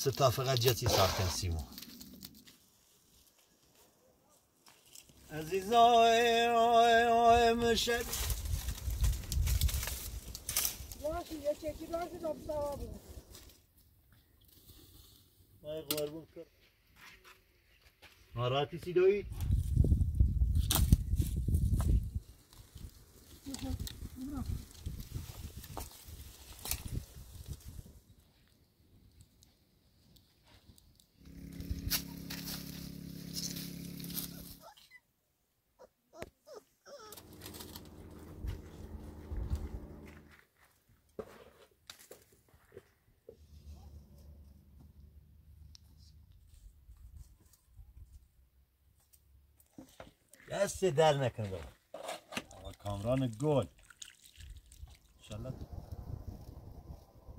ستا فقط جتی ساختن سیمو عزیزای آی آی مشد باشی یه چکی باشی دو سوابه آی قربون کر ناراحتی سی دوی دست در نکنه بابا. کامران گل. انشالله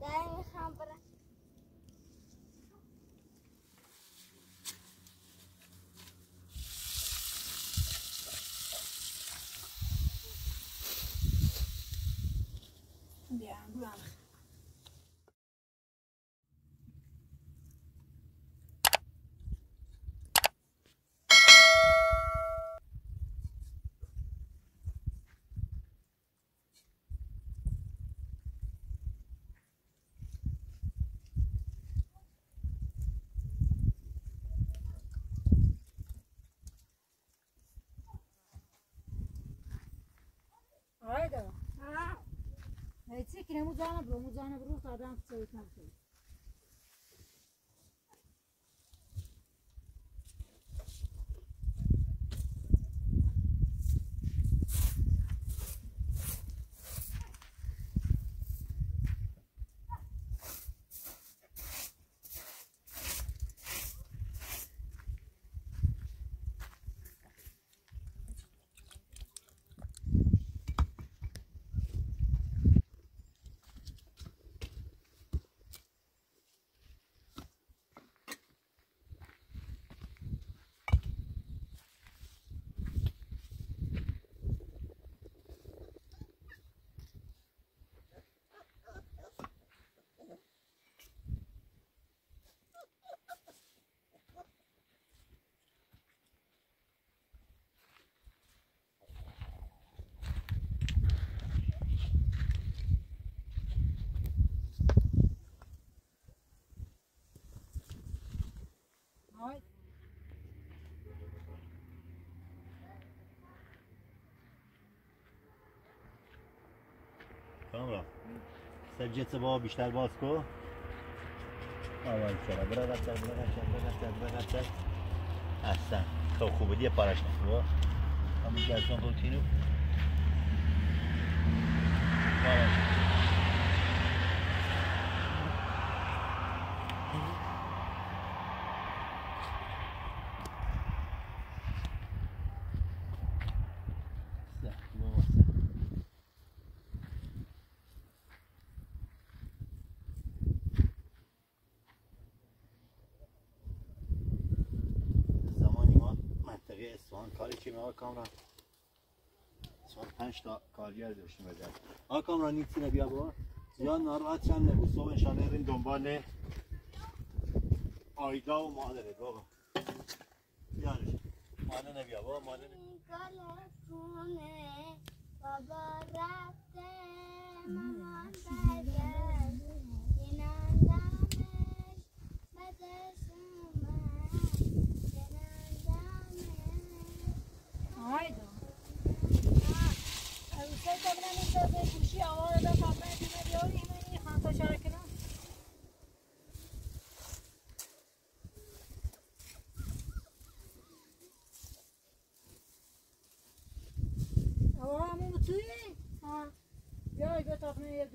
در می‌خوام برم بیا برم آیدا هیچی که نمو زانه برو مو تا آدم سویت نکنه آی کامران سجت با بیشتر باز کو آوان چرا برا رفتر برا رفتر برا برا رفتر احسن خب خوبه. دیگه پارش نکو همون گرسان باش سه، بابا، سه. زمانی ما منطقه اصفهان کاری که آقا کامران اصفهان پنج تا کارگر داشتیم بده آقا کامران نیستی بیا با یا ناراحت چند نبود صبح انشالله بریم دنبال آیدا و مادره بابا بیانش مانه نبیا بابا مانه عروسه تا برم این دازه گوشی آوار دا پاپه دیمه بیاری همینی خانتا شرکنه آوار همون توی؟ ها بیای بیا تا یه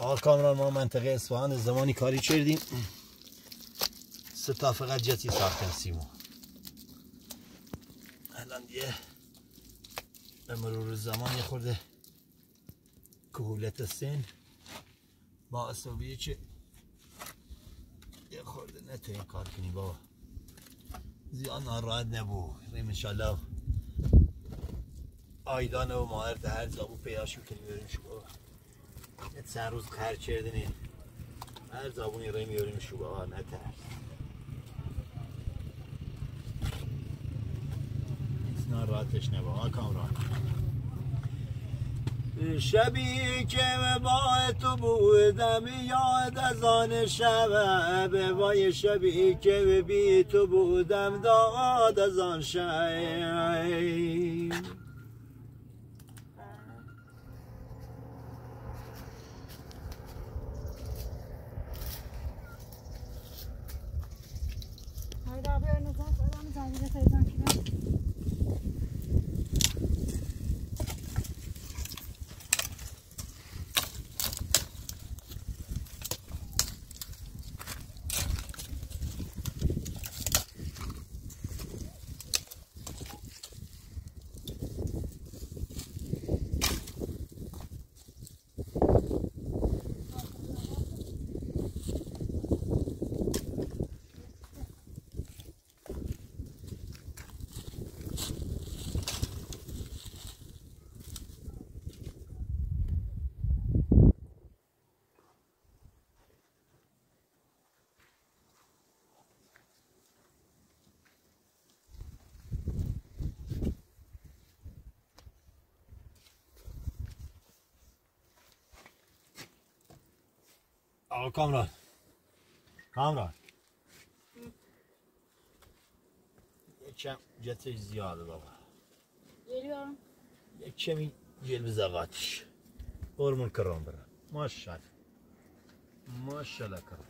آقا کامران ما منطقه اصفهان زمانی کاری کردیم سه تا فقط جتی ساختن سیمو الان دیگه به مرور زمان یه خورده کهولت سن باعث بیه که یه خورده نتونیم کار کنی بابا. زیاد ناراحت نبو. ریم انشالله آیدان و ماهر هر زابو پیاشو کنی بریم بابا یه چند روز خر کردنی هر زابونی ریم یوریم شو بابا نترس هیچ ناراحتش نبا آقا کامران شبی که با تو بودم یاد از آن شب. وای شبی که بی تو بودم داد از آن شب. Haydi abi önünüze, önünüze, önünüze, önünüze, önünüze. Kamran. Kamran. Geçen cete ziyadı baba. Geliyorum. Geçen cemize kaç. Orman kırandıra. Maşallah. Maşallah kırandıra.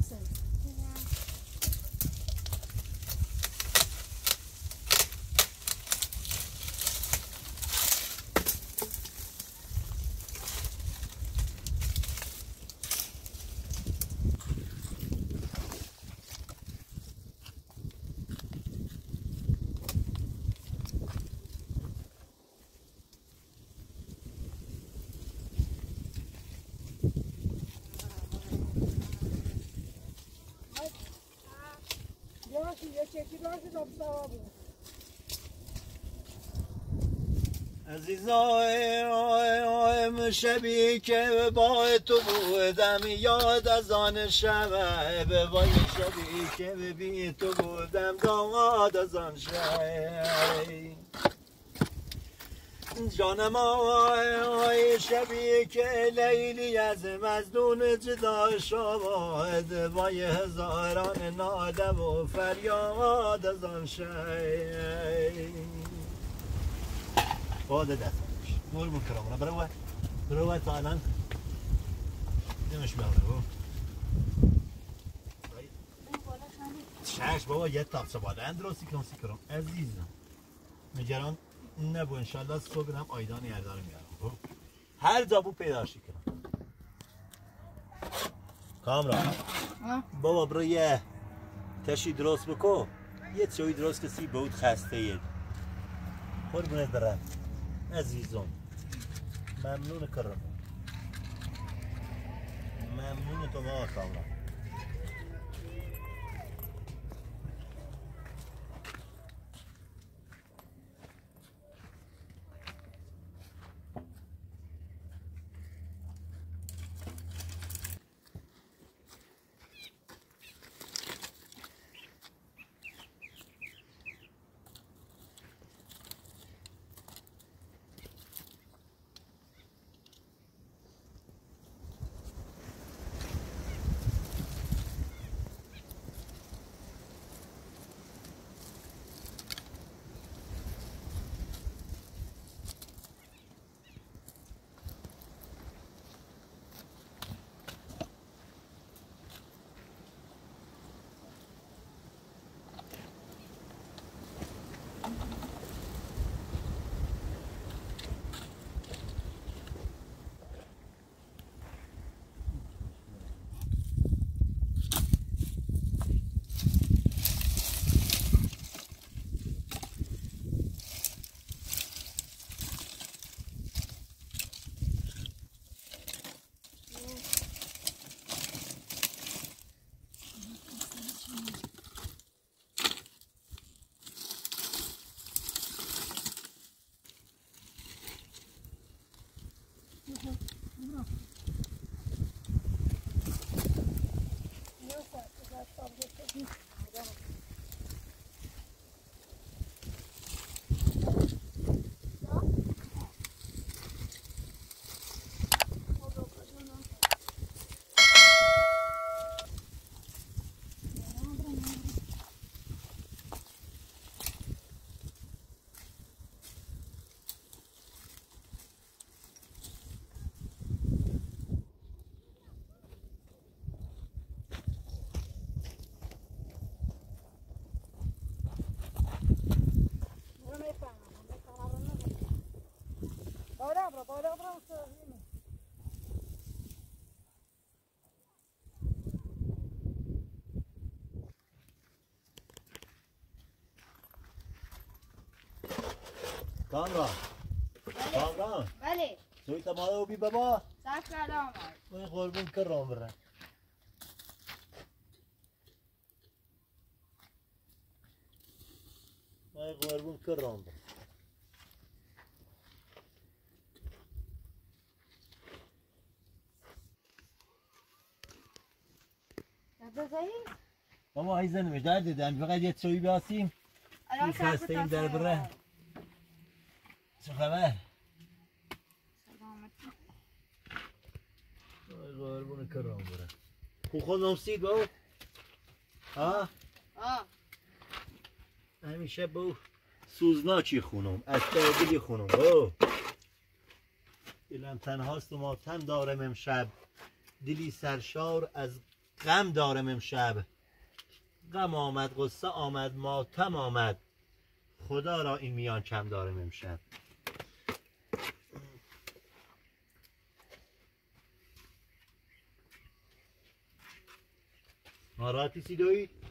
Sevabı. عزیزای آی آی شبی که با تو بودم یاد از آن شب وای شبی که بی تو بودم داماد از آن شب جانم آی شبیه که لیلی از مزدون جدا شد وای هزاران ناله و فریاد از آن شی باد دست دور بکرم برو برو تا الان. نمش برو. شش بابا یه تاپسه بالا درستی کنم سی عزیزم. نگران. نبو انشالله صبح هم آیدان یردار میارم؟ هر جا بو پیداشی کنم. کامران. بابا برو یه تشی درست بکو یه چوی درست کسی بود خسته اید قربونت برم. عزیزم. ممنون کرم ممنون تو ما کامران. کامران. کامران. بله توی تماده و بی بابا صرف کرده آمد. وای قربون کرام برن وای قربون کرام برن بزایی؟ بابا ای زنمش در دیدن فقط یه چوی بیاسیم. الان این خسته این در بره. چه خبر؟ وای قربون کرام برن خو خود نمسید بابا ها آه. همیشه با سوزناکی خونم؟ از ته دلی خونم. او. دلم تنهاست و ماتم دارم امشب. دلی سرشار از غم دارم امشب. غم آمد قصه آمد ماتم آمد. خدا را این میان کم دارم امشب. ناراحتی سیدوی؟ الان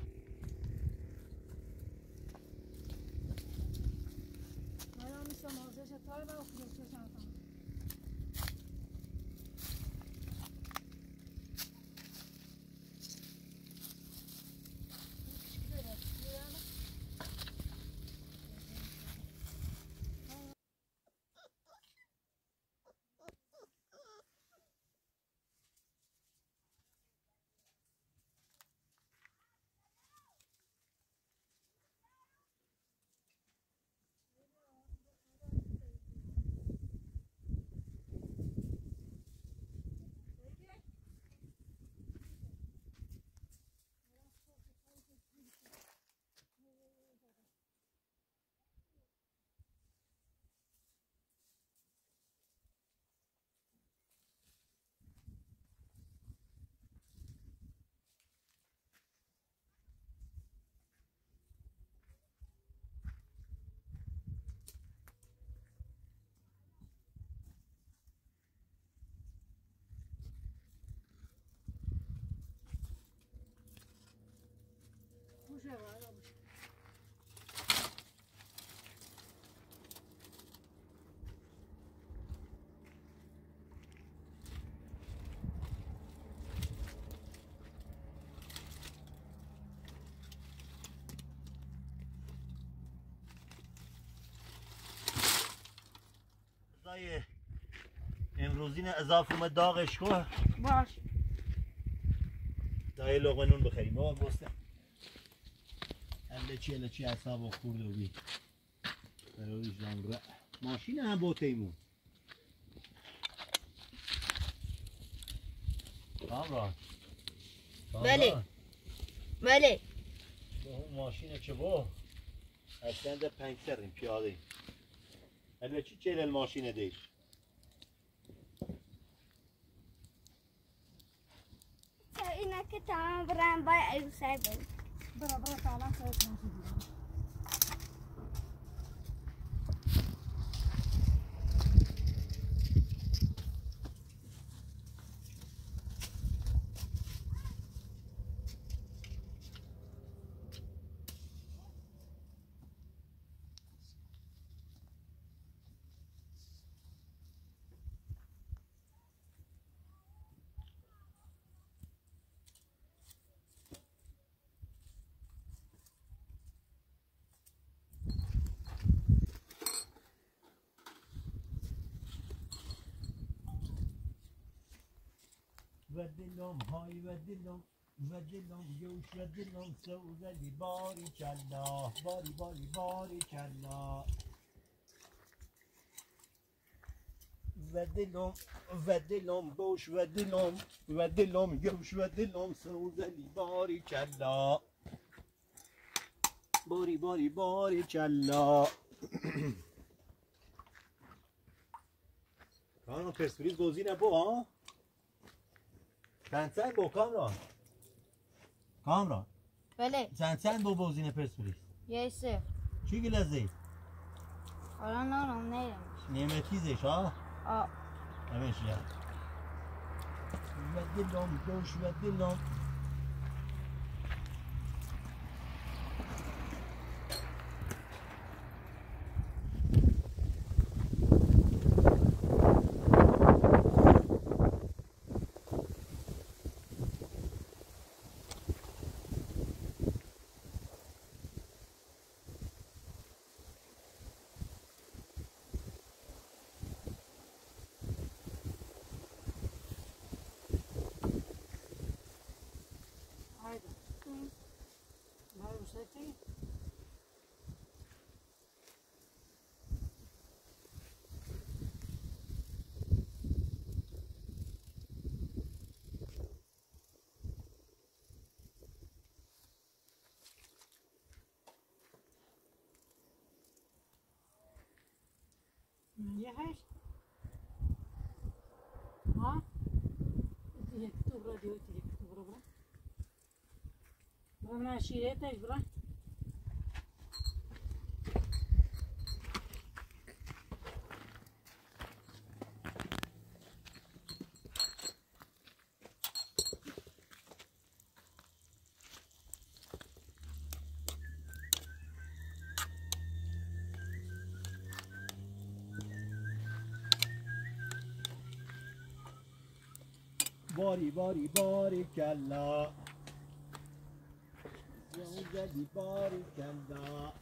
غذای امروزین اضافه اومد داغش کن باش. دای لقمه نون بخریم. بابا گسته هله چی هله چی اصاب و خورد و بی برای جانگره ماشین هم با تیمون. کامران بله. بله. با اون ماشین چه با. اصلا در پنج سریم پیاده. هله چی چیل الماشین دیش اینا که تمام برن بای عروسه بود برا برا سلام سر کنسی و دلم های و دلم و دلم یوش و دلم سوزلی باری کلا باری باری باری کلا. و دلم و دلم بوش و دلم و دلم سوزلی باری کلا. باری باری باری کلا. کانو پرسپولیس بازی نبو ها چند چند با کامران. کامران. بله. چند چند با بازین پرسپولیس؟ یه صفر چی گلزه حالا نارم نیرم نعمتیزش ها آه. همش یا و دلم دوش و دلم. یه هشت ها دیگه تو برو دیگه دیگه تو برو برو من شیره تاش برو باری باری باری کلا زنجلی باری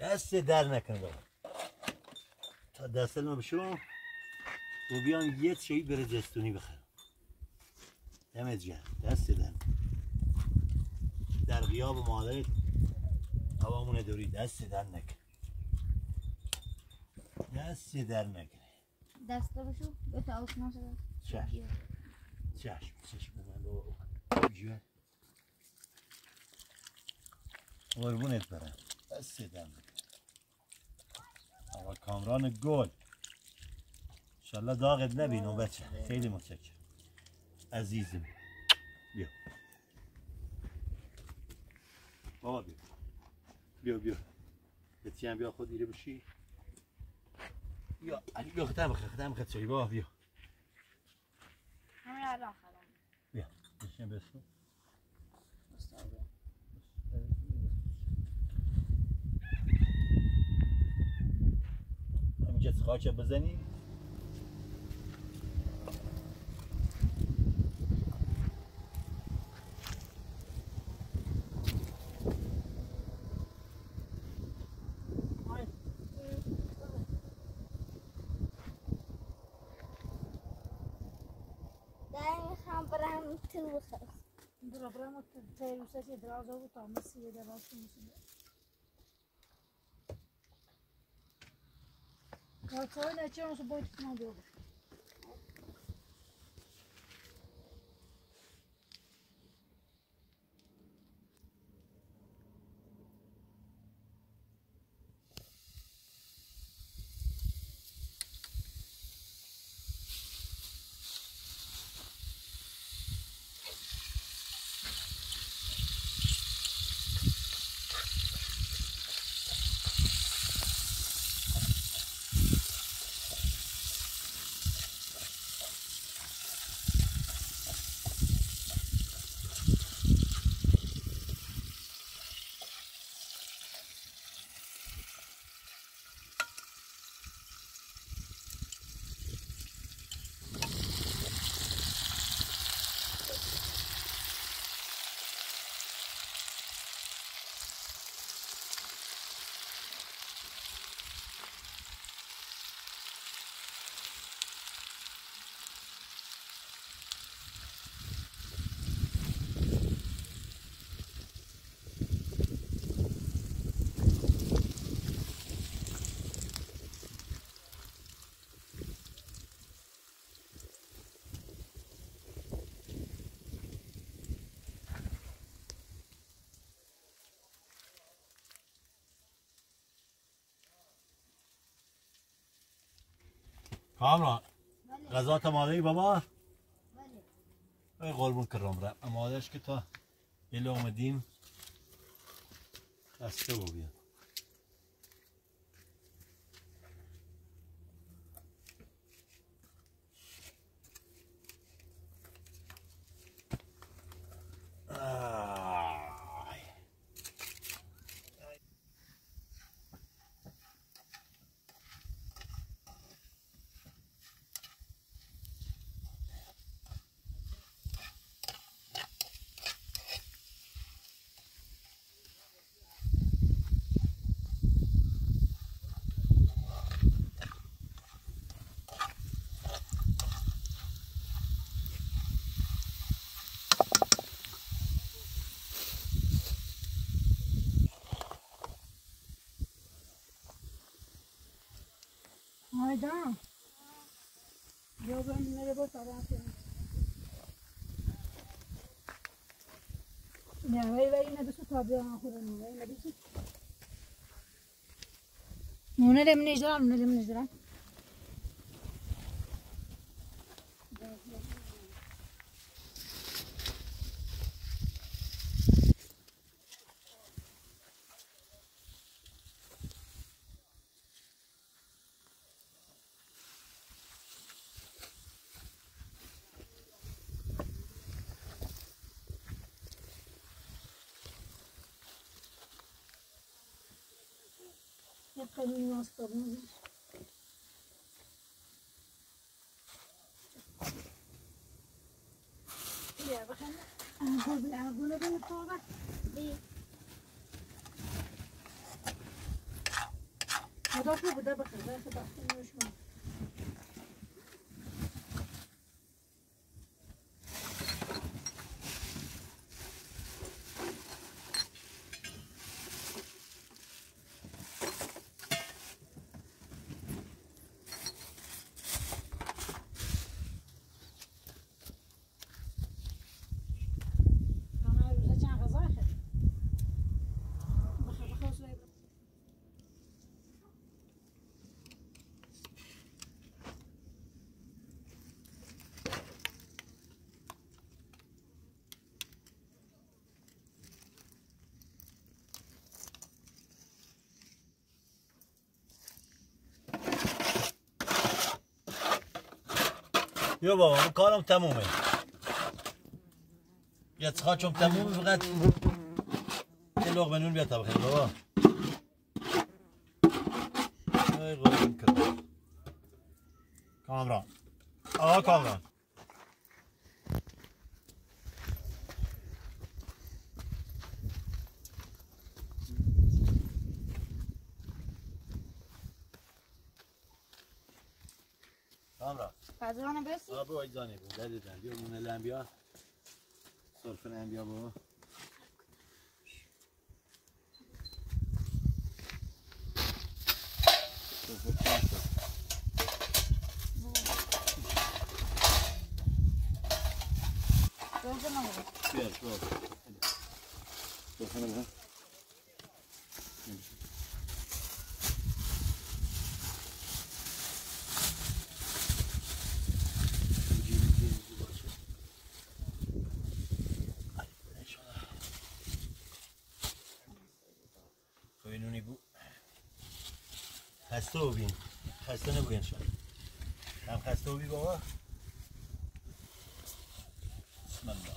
دست در نکن بابا. تا دست ما بشو و بیان یه چی بره جستونی بخرم. دمت گرم. دست در در غیاب مادرت هوامون دوری. دست در نکن. دست در نکن. دسته بشو. به تا آسمان شده. چشم. چشم. چشم. من بابا. قربونت برم. در نکن آقا کامران گل. انشالله داغت نبینم بچه. خیلی متشکرم. عزیزم. بیا. بابا بیا. بیا بیا. بیا خود ایره بشی. بیا علی بیا خدم بخیر خدم بخیر چایی بابا بیا. همین الان خرم بیا. بشین بسو همینجا خاچه بزنی. برم تو برو برم تیروسه که دراز بود تا مسی دراز Kalkayın açıyorum su boy tutmadı. کامران غذا مادری بابا؟ بله ای قربون کرم را مادرش که تا یه اومدیم خسته بیا मैं जाऊँ जो मेरे को सवाते हैं Ya, vai, vai, na dusu tabi ama kurun, vai, na dusu. Nune dem nizram, nune dem nizram. أقل من وسط Ya, we gaan een goed aanvoelen binnen voren. Maar dat moet we dat beginnen, dat is een بیا بابا من کارم تمومه. یه چم تمومه فقط. یه لقمه نون بیا تا بخیر بابا. ای کرد کامران. آقا کامران کامران غذا برسی آب و اجزانه بود دلیدن بیا نون لنبیا سرفه لنبیا بابا. سرفه چند شد؟ روزه نبود خسته و بین. خسته نبو انشاءالله هم خسته و بی بابا. بسم الله.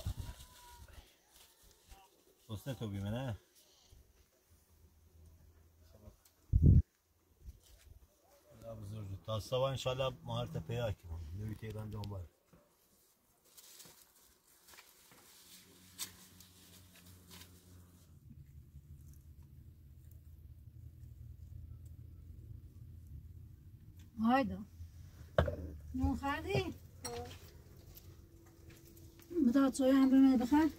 حسنه تو بیمه نه؟ بزرگ. تا صبح انشاءالله Hoi dan. Nu gaat hij. Zo ja bij mij begaan.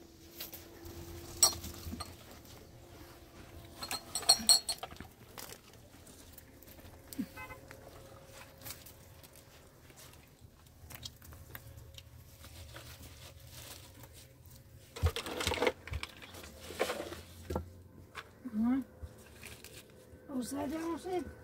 Hoe staat er nog?